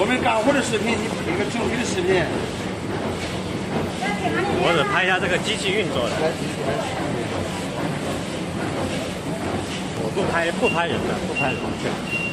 我们干活的视频，你拍个整体的视频。我者拍一下这个机器运作的。我不拍，不拍人的，不拍人的。